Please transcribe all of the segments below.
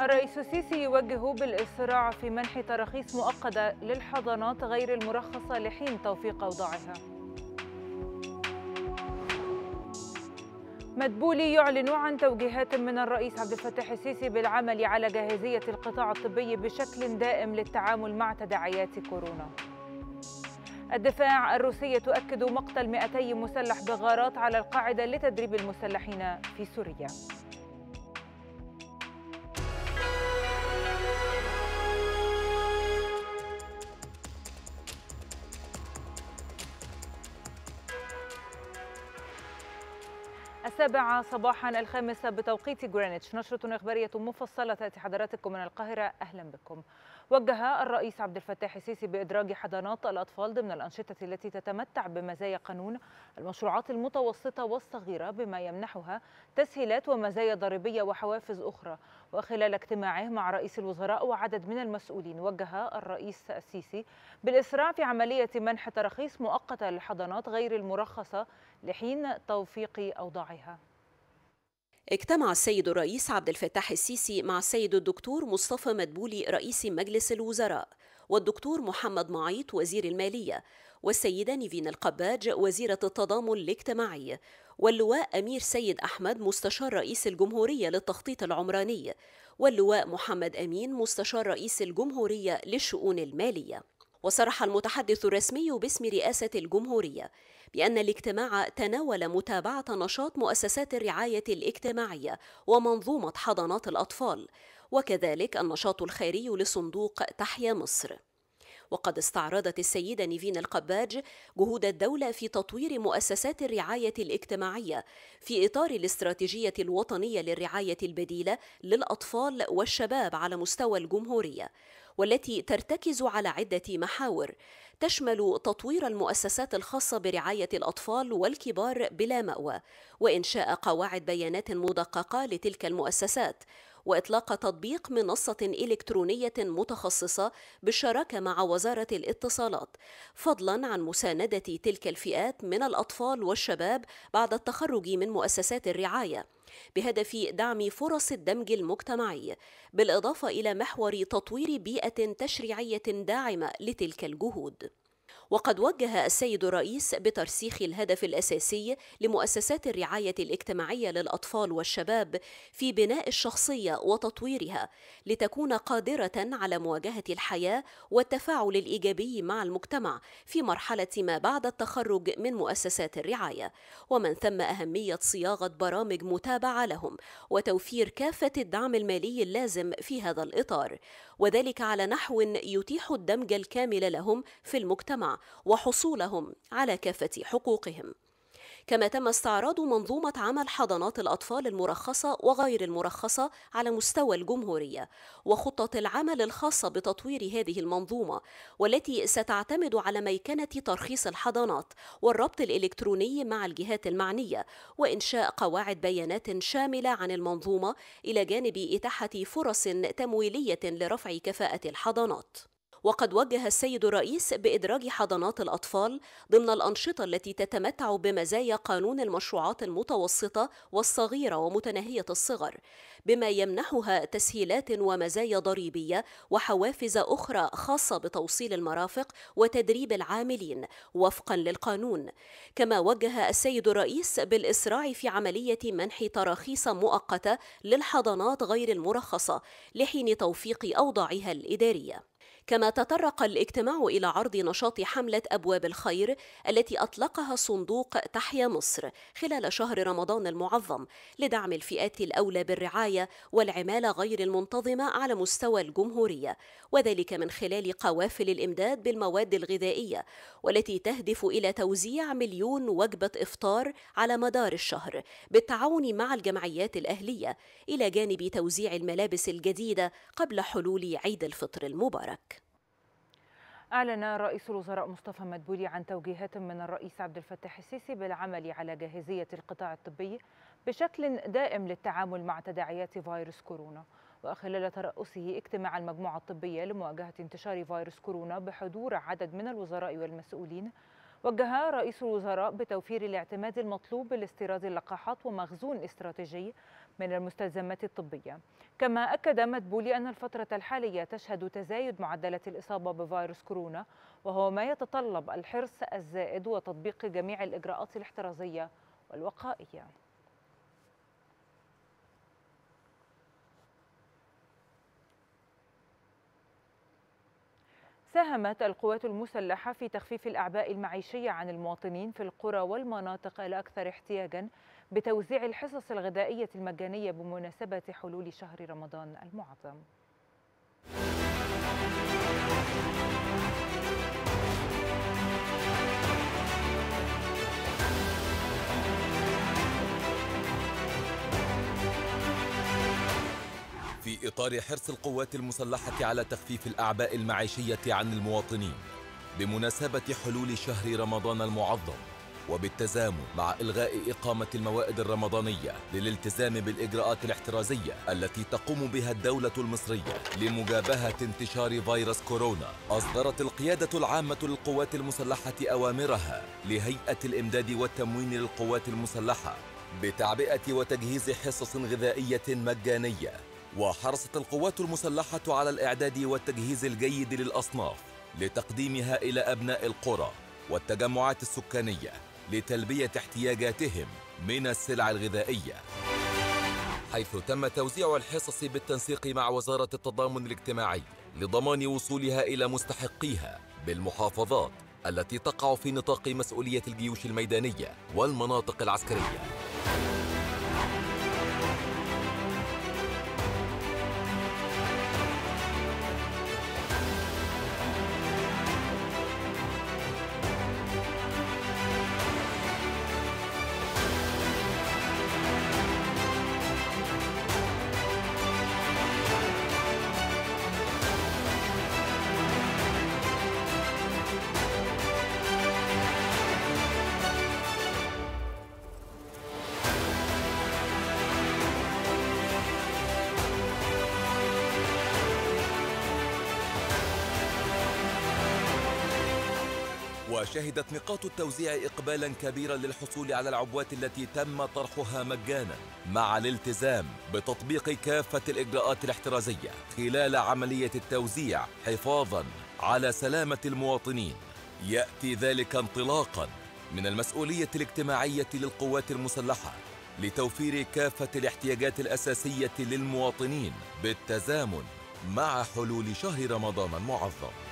الرئيس السيسي يوجه بالإسراع في منح تراخيص مؤقتة للحضانات غير المرخصة لحين توفيق أوضاعها. مدبولي يعلن عن توجيهات من الرئيس عبد الفتاح السيسي بالعمل على جاهزية القطاع الطبي بشكل دائم للتعامل مع تداعيات كورونا. الدفاع الروسي تؤكد مقتل 200 مسلح بغارات على القاعدة لتدريب المسلحين في سوريا. السابعة صباحا الخامسة بتوقيت غرينتش نشرة إخبارية مفصلة تأتي حضراتكم من القاهرة. أهلا بكم. وجه الرئيس عبد الفتاح السيسي بإدراج حضانات الأطفال ضمن الأنشطة التي تتمتع بمزايا قانون المشروعات المتوسطة والصغيرة بما يمنحها تسهيلات ومزايا ضريبية وحوافز أخرى. وخلال اجتماعه مع رئيس الوزراء وعدد من المسؤولين وجه الرئيس السيسي بالإسراع في عملية منح تراخيص مؤقتة للحضانات غير المرخصة لحين توفيق أوضاعها. اجتمع السيد الرئيس عبد الفتاح السيسي مع السيد الدكتور مصطفى مدبولي رئيس مجلس الوزراء والدكتور محمد معيط وزير المالية والسيدة نيفين القباج وزيرة التضامن الاجتماعي واللواء أمير سيد أحمد مستشار رئيس الجمهورية للتخطيط العمراني واللواء محمد أمين مستشار رئيس الجمهورية للشؤون المالية. وصرح المتحدث الرسمي باسم رئاسة الجمهورية بأن الاجتماع تناول متابعة نشاط مؤسسات الرعاية الاجتماعية ومنظومة حضانات الأطفال وكذلك النشاط الخيري لصندوق تحيا مصر. وقد استعرضت السيدة نيفين القباج جهود الدولة في تطوير مؤسسات الرعاية الاجتماعية في إطار الاستراتيجية الوطنية للرعاية البديلة للأطفال والشباب على مستوى الجمهورية. والتي ترتكز على عدة محاور. تشمل تطوير المؤسسات الخاصة برعاية الأطفال والكبار بلا مأوى وإنشاء قواعد بيانات مدققة لتلك المؤسسات وإطلاق تطبيق منصة إلكترونية متخصصة بالشراكة مع وزارة الاتصالات. فضلا عن مساندة تلك الفئات من الأطفال والشباب بعد التخرج من مؤسسات الرعاية. بهدف دعم فرص الدمج المجتمعي بالإضافة إلى محور تطوير بيئة تشريعية داعمة لتلك الجهود. وقد وجه السيد الرئيس بترسيخ الهدف الأساسي لمؤسسات الرعاية الاجتماعية للأطفال والشباب في بناء الشخصية وتطويرها لتكون قادرة على مواجهة الحياة والتفاعل الإيجابي مع المجتمع في مرحلة ما بعد التخرج من مؤسسات الرعاية. ومن ثم أهمية صياغة برامج متابعة لهم وتوفير كافة الدعم المالي اللازم في هذا الإطار. وذلك على نحو يتيح الدمج الكامل لهم في المجتمع وحصولهم على كافة حقوقهم. كما تم استعراض منظومة عمل حضانات الأطفال المرخصة وغير المرخصة على مستوى الجمهورية وخطة العمل الخاصة بتطوير هذه المنظومة والتي ستعتمد على ميكنة ترخيص الحضانات والربط الإلكتروني مع الجهات المعنية وإنشاء قواعد بيانات شاملة عن المنظومة إلى جانب إتاحة فرص تمويلية لرفع كفاءة الحضانات. وقد وجه السيد الرئيس بإدراج حضانات الأطفال ضمن الأنشطة التي تتمتع بمزايا قانون المشروعات المتوسطة والصغيرة ومتناهية الصغر بما يمنحها تسهيلات ومزايا ضريبية وحوافز أخرى خاصة بتوصيل المرافق وتدريب العاملين وفقا للقانون. كما وجه السيد الرئيس بالإسراع في عملية منح تراخيص مؤقتة للحضانات غير المرخصة لحين توفيق أوضاعها الإدارية. كما تطرق الاجتماع إلى عرض نشاط حملة أبواب الخير التي أطلقها صندوق تحيا مصر خلال شهر رمضان المعظم لدعم الفئات الأولى بالرعاية والعمالة غير المنتظمة على مستوى الجمهورية وذلك من خلال قوافل الإمداد بالمواد الغذائية والتي تهدف إلى توزيع مليون وجبة إفطار على مدار الشهر بالتعاون مع الجمعيات الأهلية إلى جانب توزيع الملابس الجديدة قبل حلول عيد الفطر المبارك. أعلن رئيس الوزراء مصطفى مدبولي عن توجيهات من الرئيس عبد الفتاح السيسي بالعمل على جاهزية القطاع الطبي بشكل دائم للتعامل مع تداعيات فيروس كورونا. وخلال ترأسه اجتماع المجموعة الطبية لمواجهة انتشار فيروس كورونا بحضور عدد من الوزراء والمسؤولين وجه رئيس الوزراء بتوفير الاعتماد المطلوب لاستيراد اللقاحات ومخزون استراتيجي من المستلزمات الطبية. كما أكد مدبولي أن الفترة الحالية تشهد تزايد معدلات الإصابة بفيروس كورونا وهو ما يتطلب الحرص الزائد وتطبيق جميع الإجراءات الاحترازية والوقائية. ساهمت القوات المسلحة في تخفيف الأعباء المعيشية عن المواطنين في القرى والمناطق الأكثر احتياجاً بتوزيع الحصص الغذائية المجانية بمناسبة حلول شهر رمضان المعظم. في إطار حرص القوات المسلحة على تخفيف الأعباء المعيشية عن المواطنين بمناسبة حلول شهر رمضان المعظم وبالتزامن مع إلغاء إقامة الموائد الرمضانية للالتزام بالإجراءات الاحترازية التي تقوم بها الدولة المصرية لمجابهة انتشار فيروس كورونا أصدرت القيادة العامة للقوات المسلحة أوامرها لهيئة الإمداد والتموين للقوات المسلحة بتعبئة وتجهيز حصص غذائية مجانية وحرصت القوات المسلحة على الإعداد والتجهيز الجيد للأصناف لتقديمها إلى أبناء القرى والتجمعات السكانية لتلبية احتياجاتهم من السلع الغذائية. حيث تم توزيع الحصص بالتنسيق مع وزارة التضامن الاجتماعي لضمان وصولها إلى مستحقيها بالمحافظات التي تقع في نطاق مسؤولية الجيوش الميدانية والمناطق العسكرية. وشهدت نقاط التوزيع إقبالا كبيرا للحصول على العبوات التي تم طرحها مجانا مع الالتزام بتطبيق كافة الإجراءات الاحترازية خلال عملية التوزيع حفاظا على سلامة المواطنين. يأتي ذلك انطلاقا من المسؤولية الاجتماعية للقوات المسلحة لتوفير كافة الاحتياجات الأساسية للمواطنين بالتزامن مع حلول شهر رمضان المعظم.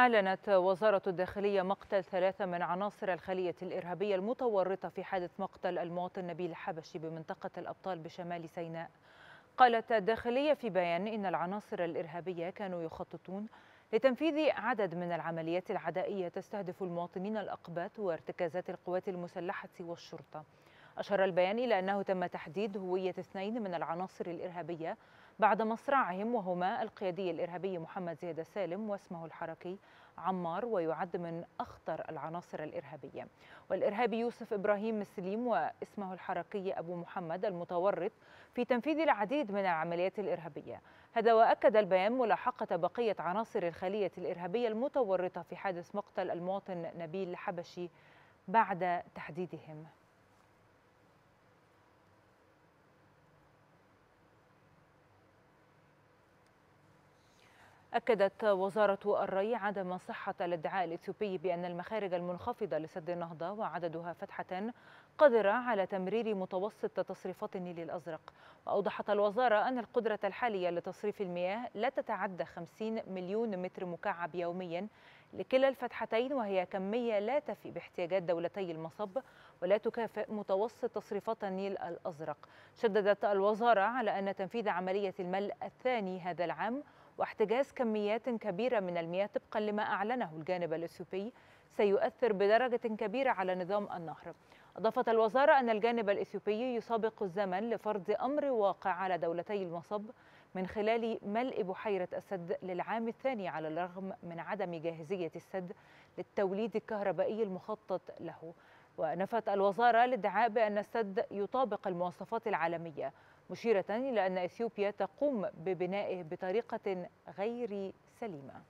أعلنت وزارة الداخلية مقتل ثلاثة من عناصر الخلية الإرهابية المتورطة في حادث مقتل المواطن نبيل حبشي بمنطقة الأبطال بشمال سيناء. قالت الداخلية في بيان إن العناصر الإرهابية كانوا يخططون لتنفيذ عدد من العمليات العدائية تستهدف المواطنين الأقباط وارتكازات القوات المسلحة والشرطة. أشار البيان إلى أنه تم تحديد هوية اثنين من العناصر الإرهابية بعد مصرعهم وهما القيادي الإرهابي محمد زياد السالم واسمه الحركي عمار ويعد من أخطر العناصر الإرهابية. والإرهابي يوسف إبراهيم السليم واسمه الحركي أبو محمد المتورط في تنفيذ العديد من العمليات الإرهابية. هذا وأكد البيان ملاحقة بقية عناصر الخلية الإرهابية المتورطة في حادث مقتل المواطن نبيل حبشي بعد تحديدهم. أكدت وزارة الري عدم صحة الادعاء الإثيوبي بأن المخارج المنخفضة لسد النهضة وعددها فتحة قادرة على تمرير متوسط تصريفات النيل الأزرق. وأوضحت الوزارة أن القدرة الحالية لتصريف المياه لا تتعدى 50 مليون متر مكعب يوميا لكلا الفتحتين وهي كمية لا تفي باحتياجات دولتي المصب ولا تكافئ متوسط تصريفات النيل الأزرق. شددت الوزارة على أن تنفيذ عملية الملء الثاني هذا العام واحتجاز كميات كبيرة من المياه طبقا لما أعلنه الجانب الإثيوبي سيؤثر بدرجة كبيرة على نظام النهر. أضافت الوزارة أن الجانب الإثيوبي يسابق الزمن لفرض أمر واقع على دولتي المصب من خلال ملء بحيرة السد للعام الثاني على الرغم من عدم جاهزية السد للتوليد الكهربائي المخطط له. ونفت الوزارة الادعاء بأن السد يطابق المواصفات العالمية مشيرة إلى أن إثيوبيا تقوم ببنائه بطريقة غير سليمة.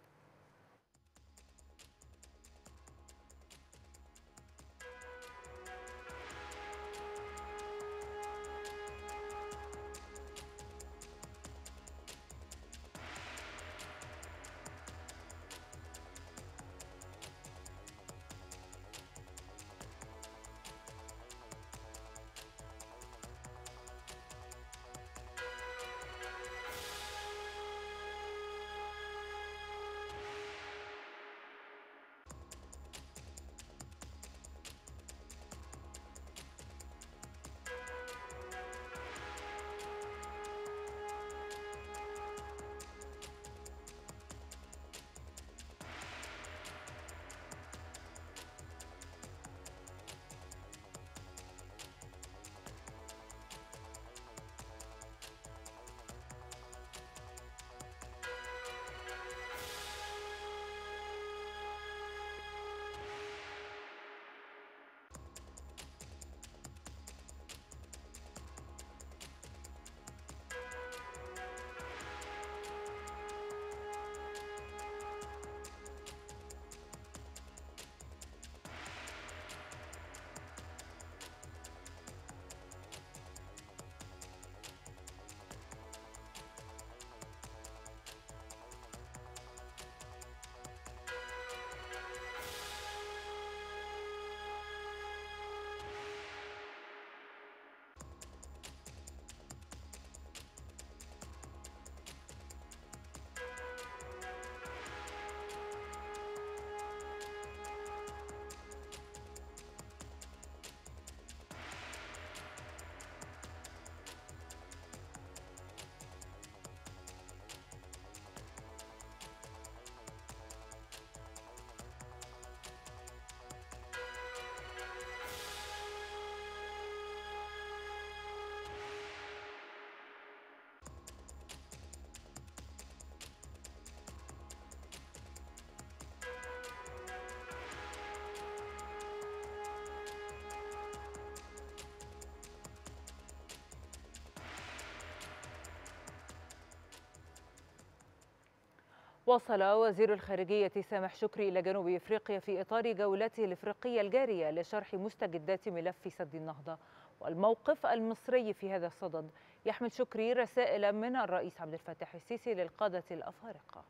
وصل وزير الخارجية سامح شكري إلى جنوب إفريقيا في إطار جولته الإفريقية الجارية لشرح مستجدات ملف سد النهضة. والموقف المصري في هذا الصدد. يحمل شكري رسائل من الرئيس عبد الفتاح السيسي للقادة الأفارقة.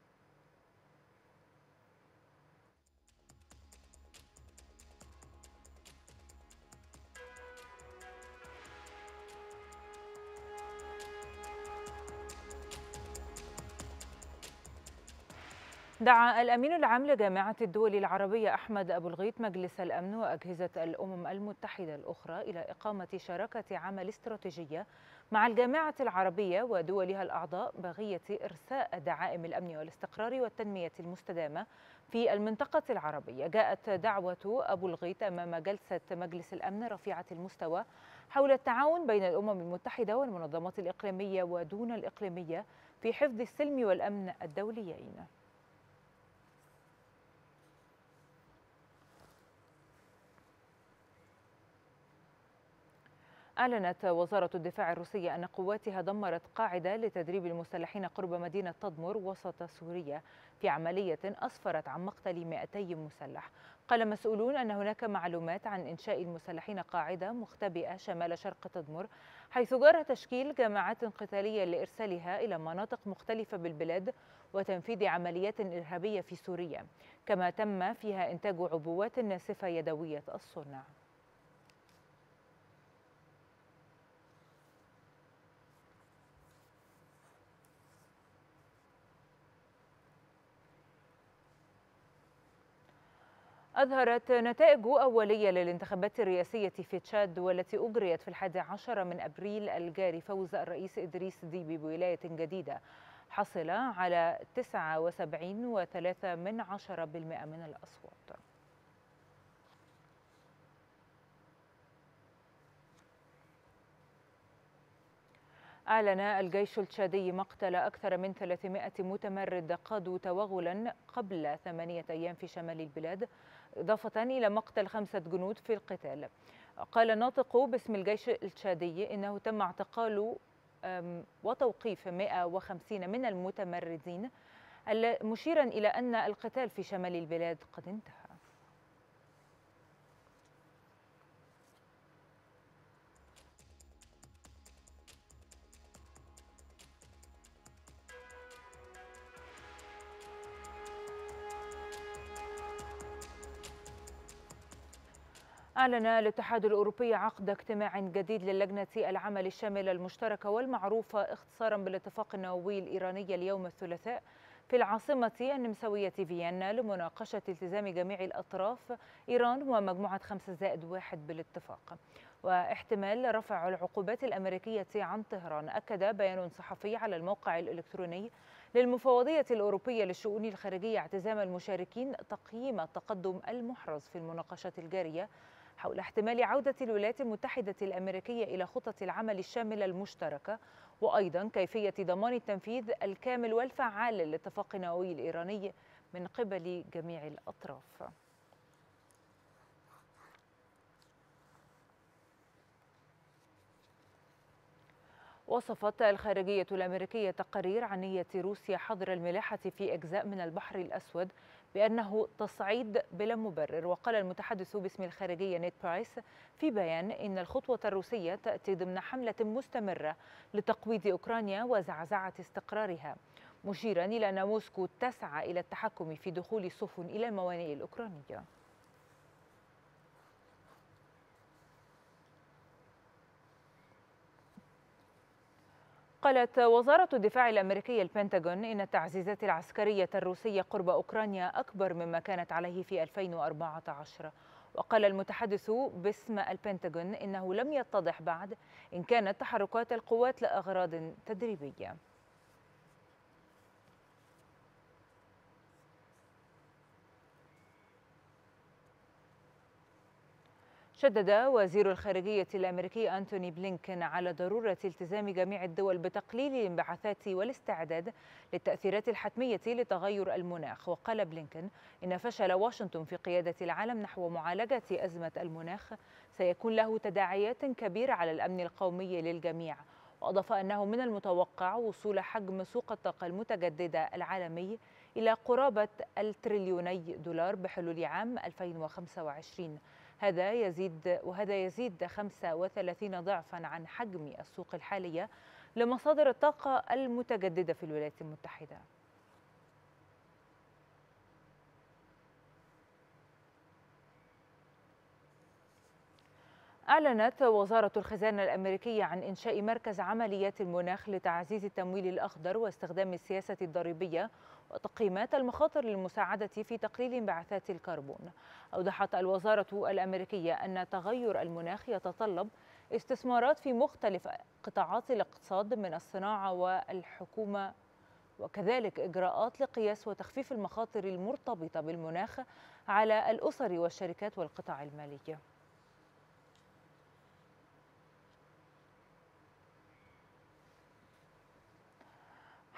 دعا الأمين العام لجامعة الدول العربية أحمد أبو الغيط مجلس الأمن وأجهزة الأمم المتحدة الأخرى إلى إقامة شراكة عمل استراتيجية مع الجامعة العربية ودولها الأعضاء بغية إرساء دعائم الأمن والاستقرار والتنمية المستدامة في المنطقة العربية. جاءت دعوة أبو الغيط أمام جلسة مجلس الأمن رفيعة المستوى حول التعاون بين الأمم المتحدة والمنظمات الإقليمية ودون الإقليمية في حفظ السلم والأمن الدوليين. أعلنت وزارة الدفاع الروسية أن قواتها دمرت قاعدة لتدريب المسلحين قرب مدينة تدمر وسط سوريا في عملية أسفرت عن مقتل 200 مسلح. قال مسؤولون أن هناك معلومات عن إنشاء المسلحين قاعدة مختبئة شمال شرق تدمر حيث جرى تشكيل جماعات قتالية لإرسالها إلى مناطق مختلفة بالبلاد وتنفيذ عمليات إرهابية في سوريا كما تم فيها إنتاج عبوات ناسفة يدوية الصنع أظهرت نتائج أولية للانتخابات الرئاسية في تشاد والتي أجريت في الحادي عشر من أبريل الجاري فوز الرئيس إدريس ديبي بولاية جديدة حصل على 79.3 من عشرة بالمئة من الأصوات. أعلن الجيش التشادي مقتل أكثر من 300 متمرد قادوا توغلا قبل ثمانية أيام في شمال البلاد إضافة إلى مقتل خمسة جنود في القتال. قال الناطق باسم الجيش التشادي إنه تم اعتقال وتوقيف 150 من المتمردين مشيرا إلى أن القتال في شمال البلاد قد انتهى. أعلن الاتحاد الأوروبي عقد اجتماع جديد للجنة العمل الشاملة المشتركة والمعروفة اختصارا بالاتفاق النووي الإيراني اليوم الثلاثاء في العاصمة النمساوية فيينا لمناقشة التزام جميع الأطراف إيران ومجموعة خمسة زائد واحد بالاتفاق. واحتمال رفع العقوبات الأمريكية عن طهران أكد بيان صحفي على الموقع الإلكتروني للمفوضية الأوروبية للشؤون الخارجية اعتزام المشاركين تقييم التقدم المحرز في المناقشات الجارية حول احتمال عودة الولايات المتحدة الأمريكية إلى خطط العمل الشاملة المشتركة وأيضا كيفية ضمان التنفيذ الكامل والفعال للاتفاق النووي الإيراني من قبل جميع الأطراف. وصفت الخارجية الأمريكية تقارير عن نية روسيا حظر الملاحة في أجزاء من البحر الأسود بأنه تصعيد بلا مبرر. وقال المتحدث باسم الخارجية نيت برايس في بيان إن الخطوة الروسية تأتي ضمن حملة مستمرة لتقويض أوكرانيا وزعزعة استقرارها مشيرا إلى أن موسكو تسعى إلى التحكم في دخول السفن إلى الموانئ الأوكرانية. قالت وزارة الدفاع الأمريكية البنتاغون إن التعزيزات العسكرية الروسية قرب أوكرانيا أكبر مما كانت عليه في 2014 وقال المتحدث باسم البنتاغون إنه لم يتضح بعد إن كانت تحركات القوات لأغراض تدريبية. شدد وزير الخارجية الأمريكي أنتوني بلينكن على ضرورة التزام جميع الدول بتقليل الانبعاثات والاستعداد للتأثيرات الحتمية لتغير المناخ. وقال بلينكن إن فشل واشنطن في قيادة العالم نحو معالجة أزمة المناخ سيكون له تداعيات كبيرة على الأمن القومي للجميع. وأضاف أنه من المتوقع وصول حجم سوق الطاقة المتجددة العالمي إلى قرابة التريليوني دولار بحلول عام 2025 هذا يزيد وهذا يزيد 35 ضعفا عن حجم السوق الحالية لمصادر الطاقة المتجددة في الولايات المتحدة. أعلنت وزارة الخزانة الأمريكية عن إنشاء مركز عمليات المناخ لتعزيز التمويل الأخضر واستخدام السياسة الضريبية وتقييمات المخاطر للمساعدة في تقليل انبعاثات الكربون. أوضحت الوزارة الأمريكية أن تغير المناخ يتطلب استثمارات في مختلف قطاعات الاقتصاد من الصناعة والحكومة وكذلك إجراءات لقياس وتخفيف المخاطر المرتبطة بالمناخ على الأسر والشركات والقطاع المالي.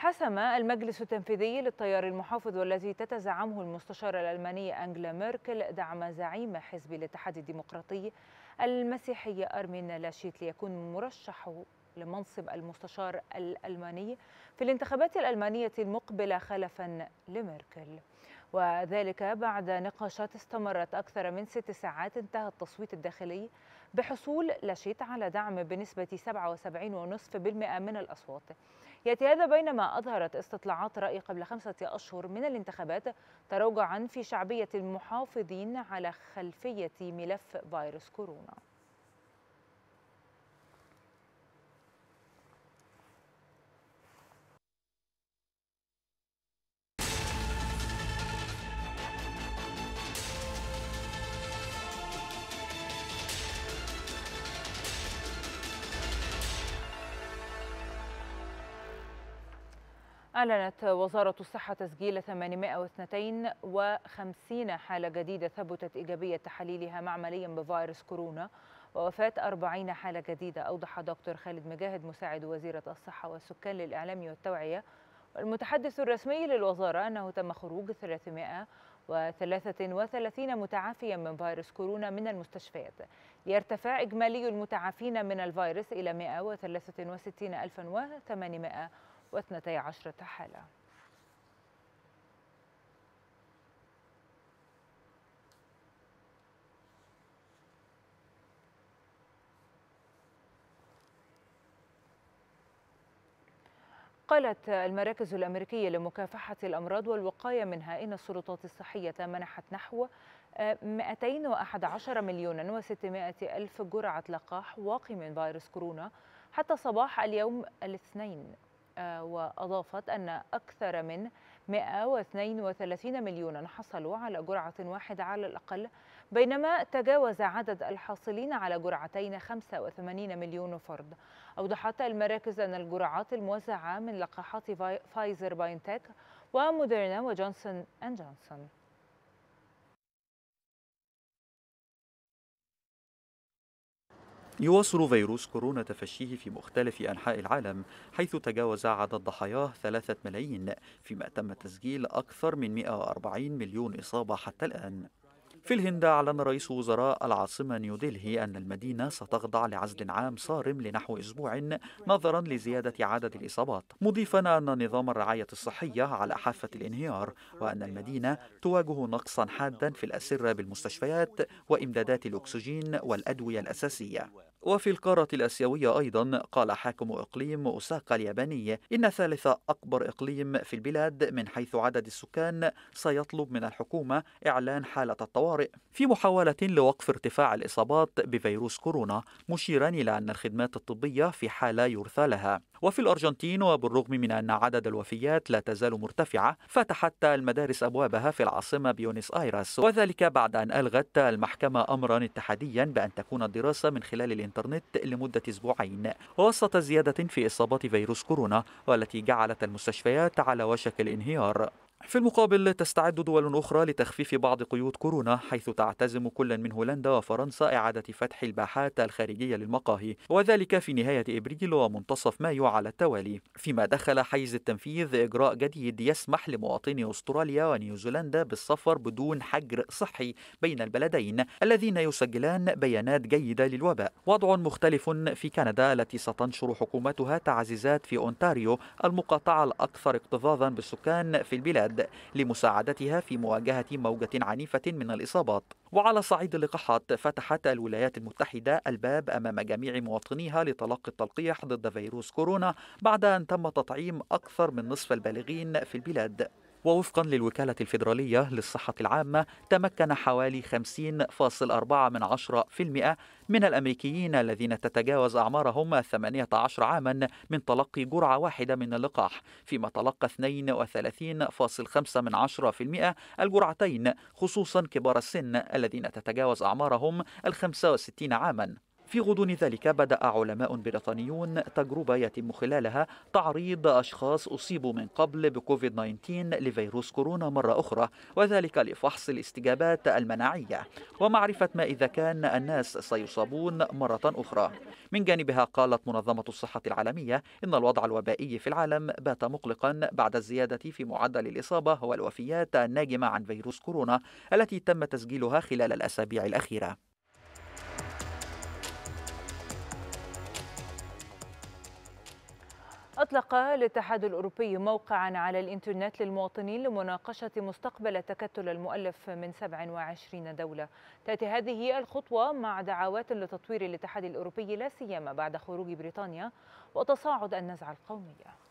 حسم المجلس التنفيذي للتيار المحافظ والذي تتزعمه المستشارة الألمانية أنجلا ميركل دعم زعيم حزب الاتحاد الديمقراطي المسيحي أرمين لاشيت ليكون مرشحه لمنصب المستشار الألماني في الانتخابات الألمانية المقبلة خلفا لميركل. وذلك بعد نقاشات استمرت أكثر من ست ساعات انتهى التصويت الداخلي بحصول لاشيت على دعم بنسبة 77.5% من الأصوات. يأتي هذا بينما أظهرت استطلاعات رأي قبل خمسة أشهر من الانتخابات تراجعا في شعبية المحافظين على خلفية ملف فيروس كورونا. أعلنت وزارة الصحة تسجيل 852 حالة جديدة ثبتت إيجابية تحاليلها معمليا بفيروس كورونا ووفاة 40 حالة جديدة أوضح دكتور خالد مجاهد مساعد وزيرة الصحة والسكان للإعلام والتوعية. والمتحدث الرسمي للوزارة أنه تم خروج 333 متعافيا من فيروس كورونا من المستشفيات. ليرتفع إجمالي المتعافين من الفيروس إلى 163800 واثنتي عشرة حالة. قالت المراكز الأمريكية لمكافحة الأمراض والوقاية منها إن السلطات الصحية منحت نحو 211 مليون و600 ألف جرعة لقاح واقي من فيروس كورونا حتى صباح اليوم الاثنين. وأضافت أن أكثر من 132 مليونا حصلوا على جرعة واحدة على الأقل بينما تجاوز عدد الحاصلين على جرعتين 85 مليون فرد. أوضحت المراكز أن الجرعات الموزعة من لقاحات فايزر باينتك وموديرنا وجونسون أند جونسون. يواصل فيروس كورونا تفشيه في مختلف أنحاء العالم حيث تجاوز عدد ضحاياه ثلاثة ملايين فيما تم تسجيل أكثر من 140 مليون إصابة حتى الآن. في الهند أعلن رئيس وزراء العاصمة نيودلهي أن المدينة ستخضع لعزل عام صارم لنحو أسبوع نظرا لزيادة عدد الإصابات مضيفا أن نظام الرعاية الصحية على حافة الانهيار وأن المدينة تواجه نقصا حادا في الأسرة بالمستشفيات وإمدادات الأكسجين والأدوية الأساسية. وفي القارة الآسيوية أيضا قال حاكم إقليم أوساكا الياباني إن ثالث أكبر إقليم في البلاد من حيث عدد السكان سيطلب من الحكومة إعلان حالة الطوارئ. في محاولة لوقف ارتفاع الإصابات بفيروس كورونا مشيرا إلى أن الخدمات الطبية في حالة يرثى لها. وفي الأرجنتين وبالرغم من أن عدد الوفيات لا تزال مرتفعة فتحت المدارس أبوابها في العاصمة بيونيس آيرس. وذلك بعد أن ألغت المحكمة أمرا اتحاديا بأن تكون الدراسة من خلال الإنترنت لمدة أسبوعين. وسط زيادة في إصابات فيروس كورونا والتي جعلت المستشفيات على وشك الانهيار. في المقابل تستعد دول أخرى لتخفيف بعض قيود كورونا حيث تعتزم كل من هولندا وفرنسا إعادة فتح الباحات الخارجية للمقاهي وذلك في نهاية إبريل ومنتصف مايو على التوالي. فيما دخل حيز التنفيذ إجراء جديد يسمح لمواطني أستراليا ونيوزيلندا بالسفر بدون حجر صحي بين البلدين الذين يسجلان بيانات جيدة للوباء. وضع مختلف في كندا التي ستنشر حكومتها تعزيزات في أونتاريو المقاطعة الأكثر اكتظاظا بالسكان في البلاد. البلاد لمساعدتها في مواجهة موجة عنيفة من الإصابات. وعلى صعيد اللقاحات فتحت الولايات المتحدة الباب أمام جميع مواطنيها لتلقي التلقيح ضد فيروس كورونا بعد أن تم تطعيم أكثر من نصف البالغين في البلاد. ووفقا للوكالة الفيدرالية للصحة العامة تمكن حوالي 50.4% من الأمريكيين الذين تتجاوز أعمارهم 18 عاما من تلقي جرعة واحدة من اللقاح فيما تلقى 32.5% الجرعتين خصوصا كبار السن الذين تتجاوز أعمارهم ال 65 عاما. في غضون ذلك بدأ علماء بريطانيون تجربة يتم خلالها تعريض أشخاص أصيبوا من قبل بكوفيد 19 لفيروس كورونا مرة أخرى وذلك لفحص الاستجابات المناعية. ومعرفة ما إذا كان الناس سيصابون مرة أخرى. من جانبها قالت منظمة الصحة العالمية إن الوضع الوبائي في العالم بات مقلقا بعد الزيادة في معدل الإصابة والوفيات الناجمة عن فيروس كورونا التي تم تسجيلها خلال الأسابيع الأخيرة. أطلق الاتحاد الأوروبي موقعا على الإنترنت للمواطنين لمناقشة مستقبل التكتل المؤلف من 27 دولة. تأتي هذه الخطوة مع دعوات لتطوير الاتحاد الأوروبي لا سيما بعد خروج بريطانيا وتصاعد النزعة القومية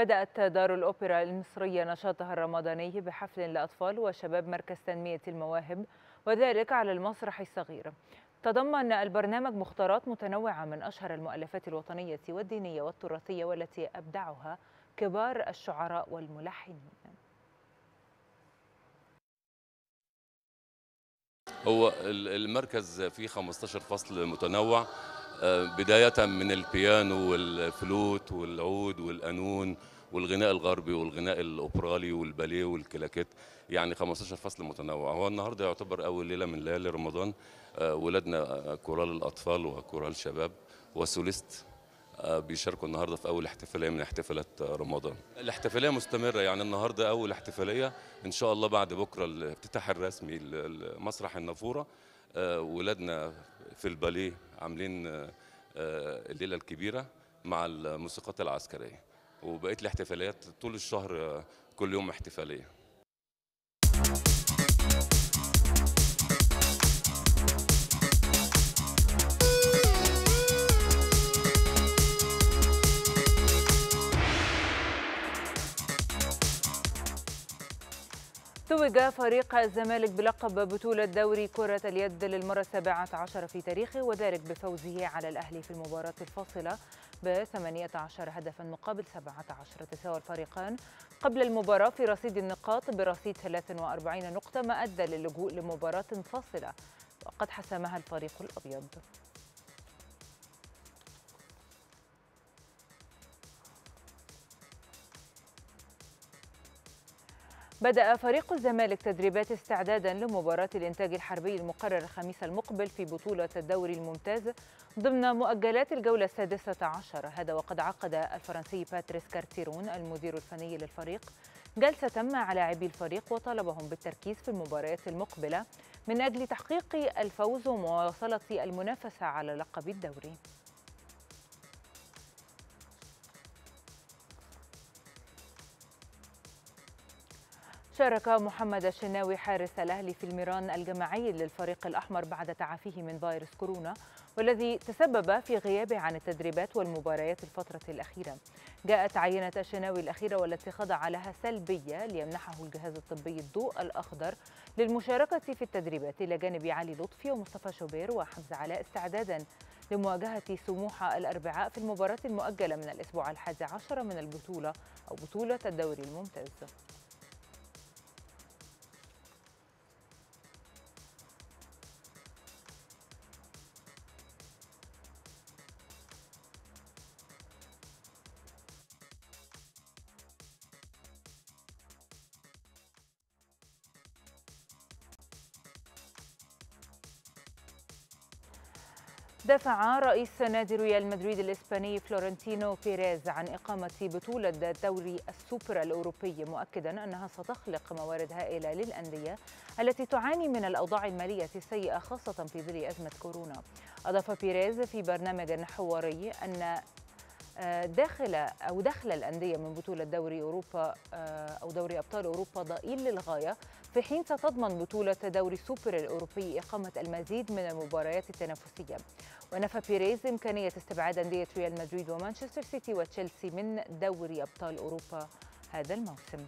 بدأت دار الأوبرا المصرية نشاطها الرمضاني بحفل لأطفال وشباب مركز تنمية المواهب وذلك على المسرح الصغير. تضمن البرنامج مختارات متنوعة من أشهر المؤلفات الوطنية والدينية والتراثية والتي أبدعها كبار الشعراء والملحنين. هو المركز فيه 15 فصل متنوع بداية من البيانو والفلوت والعود والقانون والغناء الغربي والغناء الأوبرالي والباليه والكلاكيت يعني 15 فصل متنوع هو النهارده يعتبر أول ليلة من ليالي رمضان ولادنا كورال الأطفال وكورال شباب وسوليست بيشاركوا النهارده في أول احتفالية من احتفالات رمضان. الاحتفالية مستمرة يعني النهارده أول احتفالية إن شاء الله بعد بكرة الافتتاح الرسمي لمسرح النافورة ولادنا في الباليه عاملين الليلة الكبيرة مع الموسيقات العسكرية. وبقيه الاحتفاليات طول الشهر كل يوم احتفالية. توج فريق الزمالك بلقب بطولة دوري كرة اليد للمرة السابعة عشر في تاريخه وذلك بفوزه على الأهلي في المباراة الفاصلة ب 18 هدفا مقابل 17 تساوى الفريقان. قبل المباراة في رصيد النقاط برصيد 43 نقطة ما أدى للجوء لمباراة فاصلة وقد حسمها الفريق الأبيض. بدأ فريق الزمالك تدريبات استعدادا لمباراة الإنتاج الحربي المقرر الخميس المقبل في بطولة الدوري الممتاز ضمن مؤجلات الجولة السادسة عشر. هذا وقد عقد الفرنسي باتريس كارتيرون المدير الفني للفريق جلسة مع لاعبي الفريق وطالبهم بالتركيز في المباريات المقبلة من أجل تحقيق الفوز ومواصلة المنافسة على لقب الدوري. شارك محمد الشناوي حارس الأهلي في الميران الجماعي للفريق الأحمر بعد تعافيه من فيروس كورونا والذي تسبب في غيابه عن التدريبات والمباريات الفترة الأخيرة. جاءت عينة الشناوي الأخيرة والتي خضع لها سلبية ليمنحه الجهاز الطبي الضوء الأخضر للمشاركة في التدريبات إلى جانب علي لطفي ومصطفى شوبير وحمزة علاء استعدادا لمواجهة سموحة الأربعاء في المباراة المؤجلة من الأسبوع الحادي عشر من البطولة أو بطولة الدوري الممتاز. دافع رئيس نادي ريال مدريد الإسباني فلورنتينو بيريز عن إقامة بطولة دوري السوبر الأوروبي مؤكدا أنها ستخلق موارد هائلة للأندية التي تعاني من الأوضاع المالية السيئة خاصة في ظل أزمة كورونا. أضاف بيريز في برنامج حواري أن داخل أو دخل الأندية من بطولة دوري أوروبا أو دوري أبطال أوروبا ضئيل للغاية في حين ستضمن بطولة دوري السوبر الأوروبي إقامة المزيد من المباريات التنافسية. ونفى بيريز إمكانية استبعاد أندية ريال مدريد ومانشستر سيتي وتشيلسي من دوري أبطال أوروبا هذا الموسم.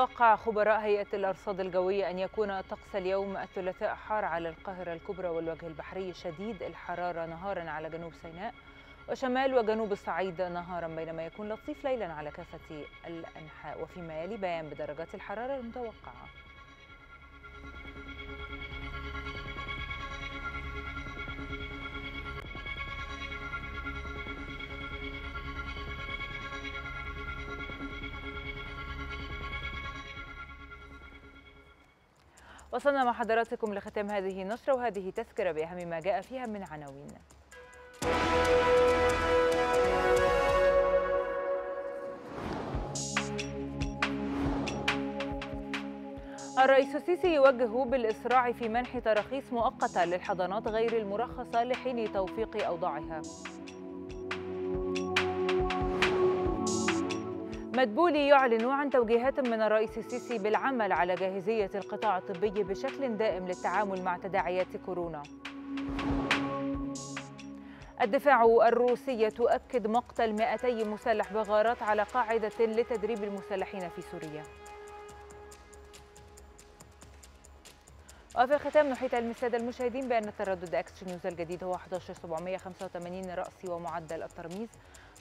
يتوقع خبراء هيئة الأرصاد الجوية أن يكون طقس اليوم الثلاثاء حار على القاهرة الكبرى والوجه البحري شديد الحرارة نهارا على جنوب سيناء وشمال وجنوب الصعيد نهارا بينما يكون لطيف ليلا على كافة الأنحاء وفيما يلي بيان بدرجات الحرارة المتوقعة. وصلنا مع حضراتكم لختام هذه النشرة وهذه تذكرة بأهم ما جاء فيها من عناوين. الرئيس السيسي يوجه بالإسراع في منح تراخيص مؤقتة للحضانات غير المرخصة لحين توفيق أوضاعها. مدبولي يعلن عن توجيهات من الرئيس السيسي بالعمل على جاهزية القطاع الطبي بشكل دائم للتعامل مع تداعيات كورونا. الدفاع الروسي تؤكد مقتل 200 مسلح بغارات على قاعدة لتدريب المسلحين في سوريا. وفي الختام نحيط علم السادة المشاهدين بأن تردد أكسترا نيوز الجديد هو 11785 رأسي ومعدل الترميز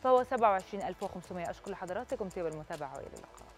فهو 27500 أشكر لحضراتكم طيب المتابعة وإلى اللقاء.